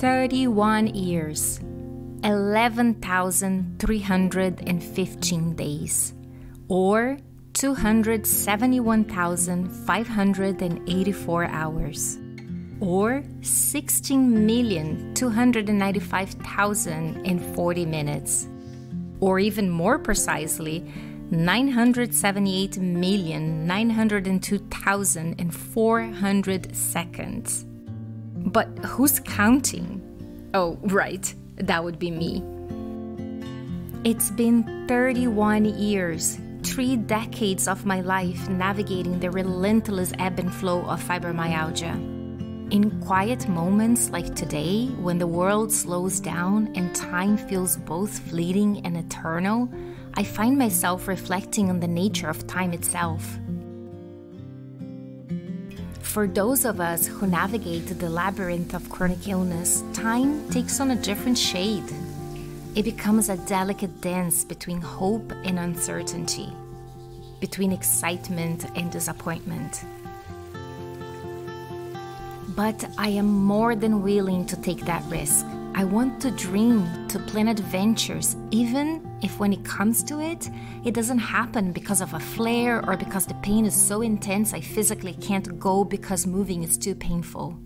31 years, 11,315 days, or 271,584 hours, or 16,295,040 minutes, or even more precisely, 978,902,400 seconds. But who's counting? Oh, right, that would be me. It's been 31 years, three decades of my life navigating the relentless ebb and flow of fibromyalgia. In quiet moments like today, when the world slows down and time feels both fleeting and eternal, I find myself reflecting on the nature of time itself. For those of us who navigate the labyrinth of chronic illness, time takes on a different shade. It becomes a delicate dance between hope and uncertainty, between excitement and disappointment. But I am more than willing to take that risk. I want to dream, to plan adventures, even if when it comes to it, it doesn't happen because of a flare or because the pain is so intense I physically can't go because moving is too painful.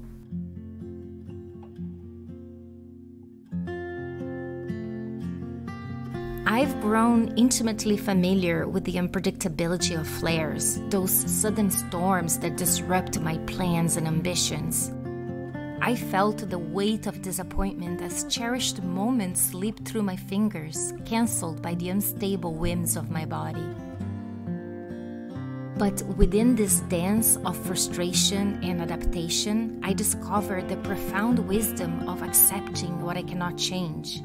I've grown intimately familiar with the unpredictability of flares, those sudden storms that disrupt my plans and ambitions. I felt the weight of disappointment as cherished moments slip through my fingers, cancelled by the unstable whims of my body. But within this dance of frustration and adaptation, I discovered the profound wisdom of accepting what I cannot change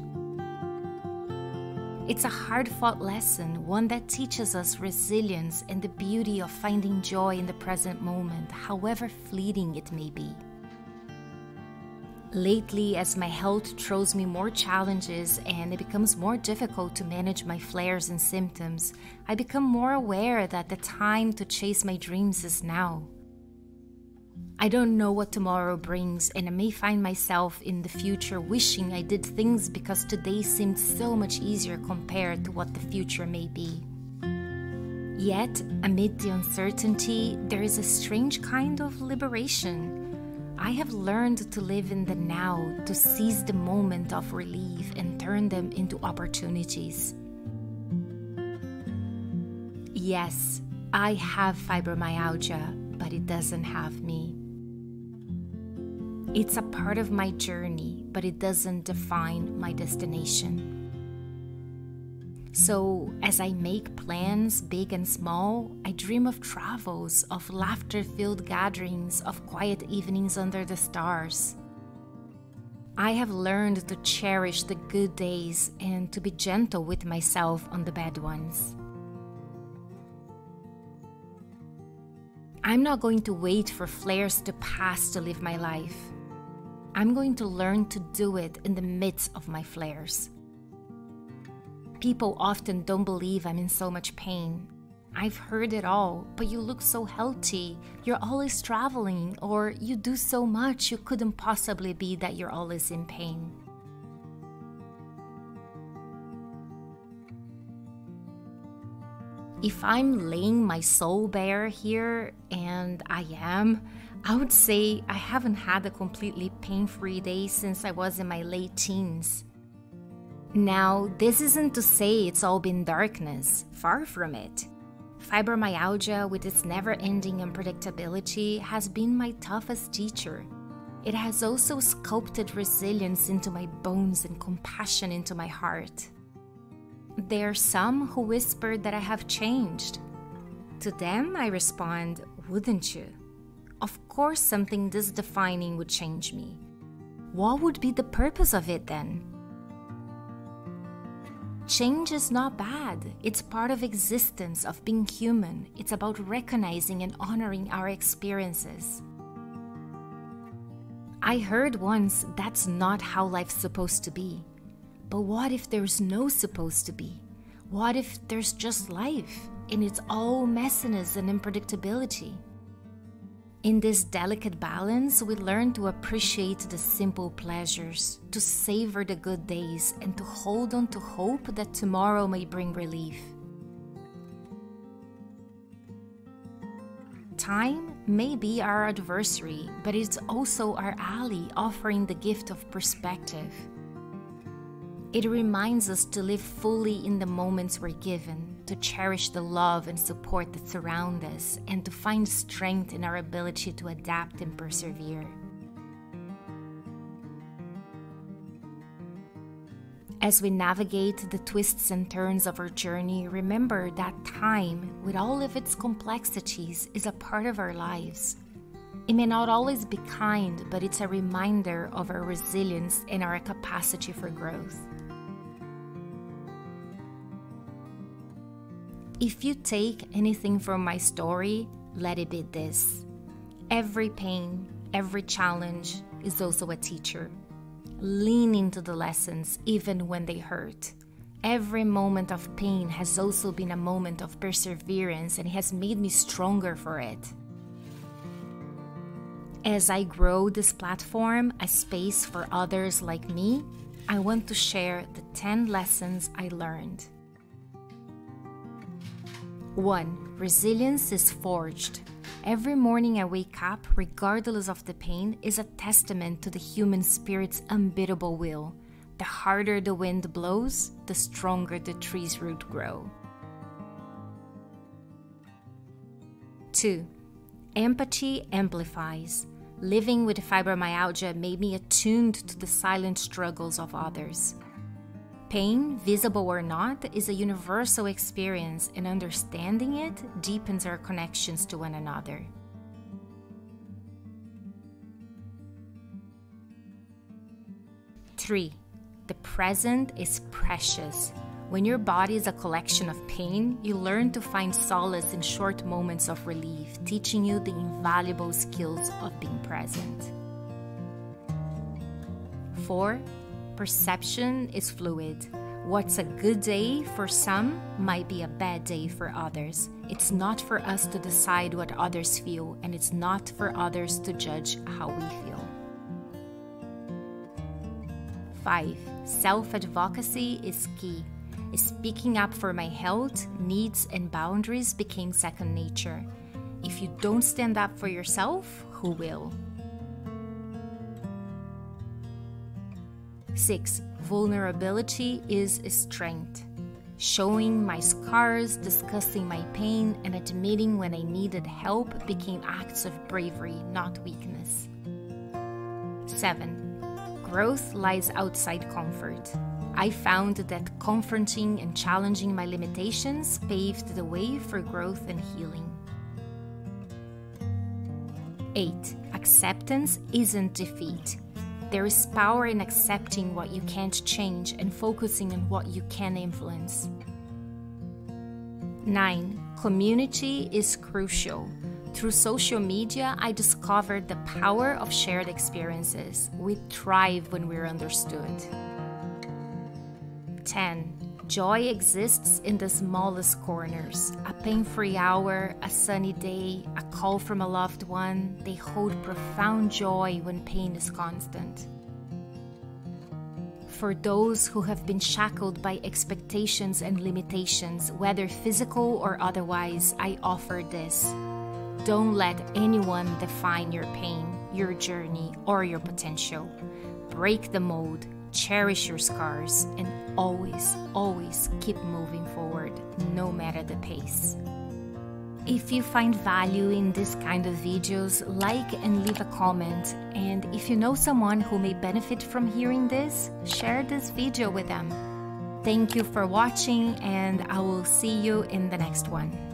it's a hard fought lesson, one that teaches us resilience and the beauty of finding joy in the present moment, however fleeting it may be. Lately, as my health throws me more challenges and it becomes more difficult to manage my flares and symptoms, I become more aware that the time to chase my dreams is now. I don't know what tomorrow brings, and I may find myself in the future wishing I did things because today seemed so much easier compared to what the future may be. Yet, amid the uncertainty, there is a strange kind of liberation. I have learned to live in the now, to seize the moment of relief and turn them into opportunities. Yes, I have fibromyalgia, but it doesn't have me. It's a part of my journey, but it doesn't define my destination. So, as I make plans, big and small, I dream of travels, of laughter filled gatherings, of quiet evenings under the stars. I have learned to cherish the good days and to be gentle with myself on the bad ones. I'm not going to wait for flares to pass to live my life. I'm going to learn to do it in the midst of my flares. People often don't believe I'm in so much pain. I've heard it all, but you look so healthy. You're always traveling, or you do so much, you couldn't possibly be that you're always in pain. If I'm laying my soul bare here, and I am, I would say I haven't had a completely pain free day since I was in my late teens. Now, this isn't to say it's all been darkness, far from it. Fibromyalgia, with its never ending unpredictability, has been my toughest teacher. It has also sculpted resilience into my bones and compassion into my heart. There are some who whisper that I have changed. To them, I respond, Wouldn't you? Of course, something this defining would change me. What would be the purpose of it then? Change is not bad. It's part of existence, of being human. It's about recognizing and honoring our experiences. I heard once that's not how life's supposed to be. But what if there's no supposed to be? What if there's just life and it's all messiness and unpredictability? In this delicate balance, we learn to appreciate the simple pleasures, to savor the good days, and to hold on to hope that tomorrow may bring relief. Time may be our adversary, but it's also our ally offering the gift of perspective. It reminds us to live fully in the moments we're given, to cherish the love and support that surround us, and to find strength in our ability to adapt and persevere. As we navigate the twists and turns of our journey, remember that time, with all of its complexities, is a part of our lives. It may not always be kind, but it's a reminder of our resilience and our capacity for growth. If you take anything from my story, let it be this every pain, every challenge is also a teacher. Lean into the lessons even when they hurt. Every moment of pain has also been a moment of perseverance and has made me stronger for it. As I grow this platform, a space for others like me, I want to share the 10 lessons I learned. 1. Resilience is forged. Every morning I wake up, regardless of the pain, is a testament to the human spirit's unbeatable will. The harder the wind blows, the stronger the tree's root grow. 2. Empathy amplifies. Living with fibromyalgia made me attuned to the silent struggles of others. Pain, visible or not, is a universal experience, and understanding it deepens our connections to one another. Three, the present is precious. When your body is a collection of pain, you learn to find solace in short moments of relief, teaching you the invaluable skills of being present. 4 perception is fluid. What's a good day for some might be a bad day for others. It's not for us to decide what others feel, and it's not for others to judge how we feel. 5. Self advocacy is key. Speaking up for my health, needs, and boundaries became second nature. If you don't stand up for yourself, who will? 6. Vulnerability is strength. Showing my scars, discussing my pain, and admitting when I needed help became acts of bravery, not weakness. 7. Growth lies outside comfort. I found that confronting and challenging my limitations paved the way for growth and healing. 8. Acceptance isn't defeat, there is power in accepting what you can't change and focusing on what you can influence. 9. Community is crucial. Through social media, I discovered the power of shared experiences. We thrive when we're understood. 10. Joy exists in the smallest corners. A pain free hour, a sunny day, a call from a loved one, they hold profound joy when pain is constant. For those who have been shackled by expectations and limitations, whether physical or otherwise, I offer this. Don't let anyone define your pain, your journey, or your potential. Break the mold cherish your scars, and always, always keep moving forward, no matter the pace. If you find value in this kind of videos, like and leave a comment. And if you know someone who may benefit from hearing this, share this video with them. Thank you for watching, and I will see you in the next one.